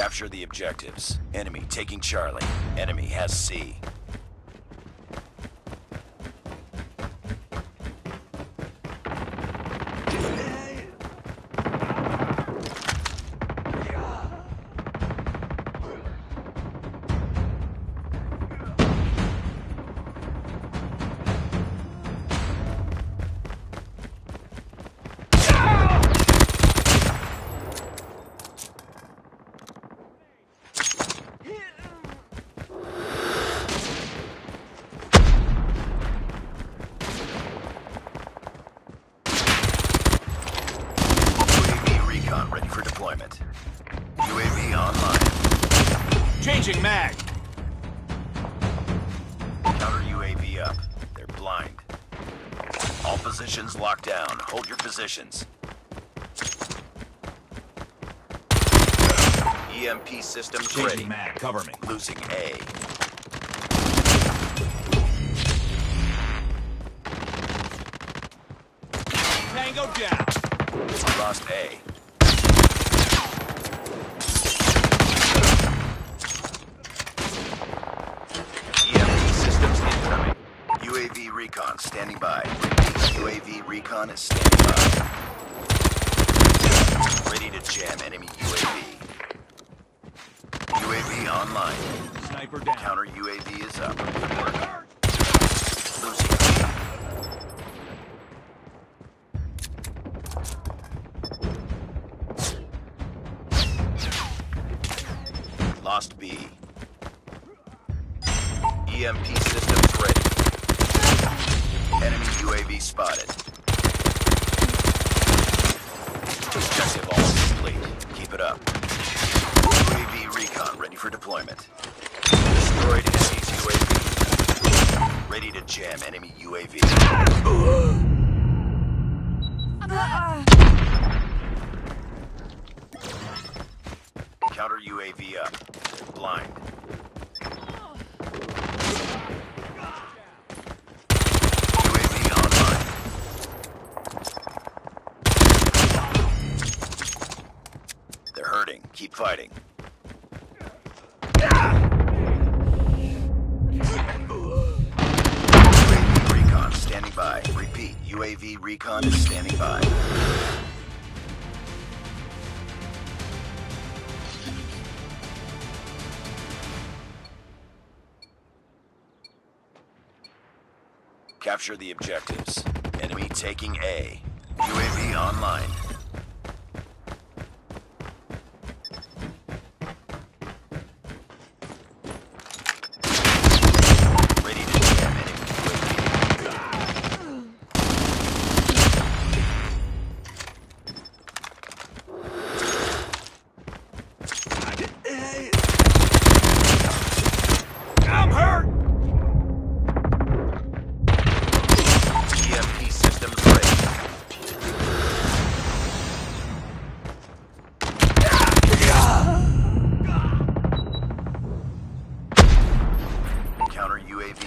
Capture the objectives. Enemy taking Charlie. Enemy has C. Changing mag. Counter UAV up. They're blind. All positions locked down. Hold your positions. EMP systems ready. Changing mag. Cover me. Losing A. Tango down. Lost A. EMP systems incoming. UAV recon standing by. UAV recon is standing by. Ready to jam enemy UAV. UAV online. Sniper down. Counter UAV is up. Good work. Losing Lost B. EMP systems ready. Enemy UAV spotted. Objective all complete. Keep it up. UAV recon ready for deployment. Destroyed enemy's UAV. Ready to jam enemy UAV. Counter UAV up. Blind. UAV online. They're hurting. Keep fighting. UAV recon standing by. Repeat. UAV recon is standing by. Capture the objectives. Enemy taking A. UAV online.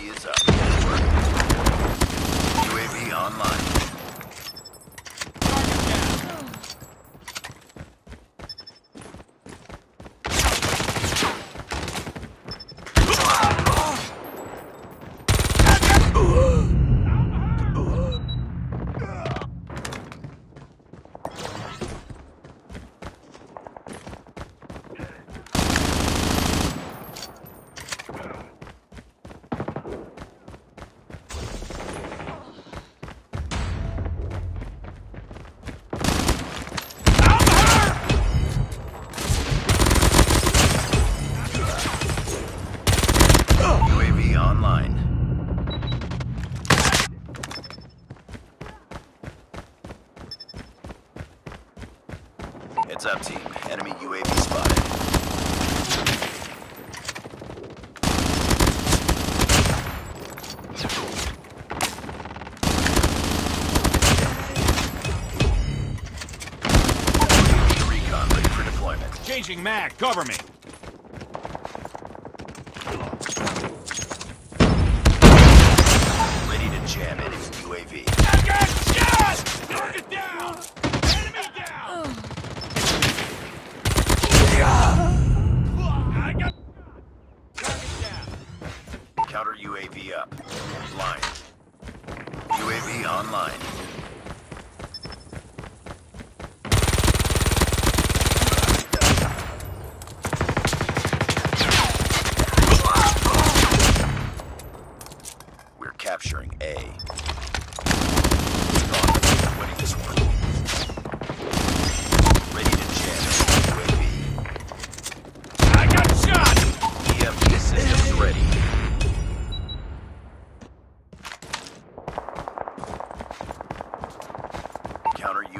Is up. UAV online. UAV online. Heads up, team. Enemy UAV spotted. Changing mag. Cover me. Online.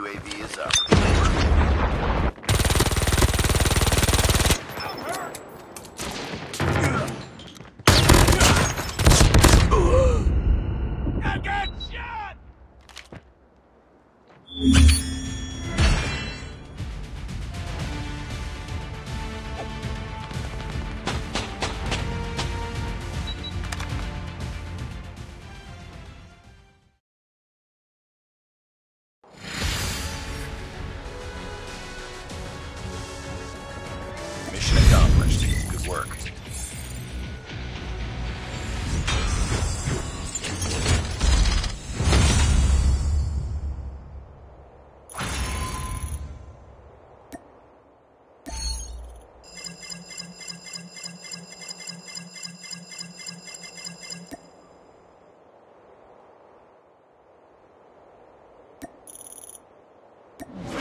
UAV is up. I got! you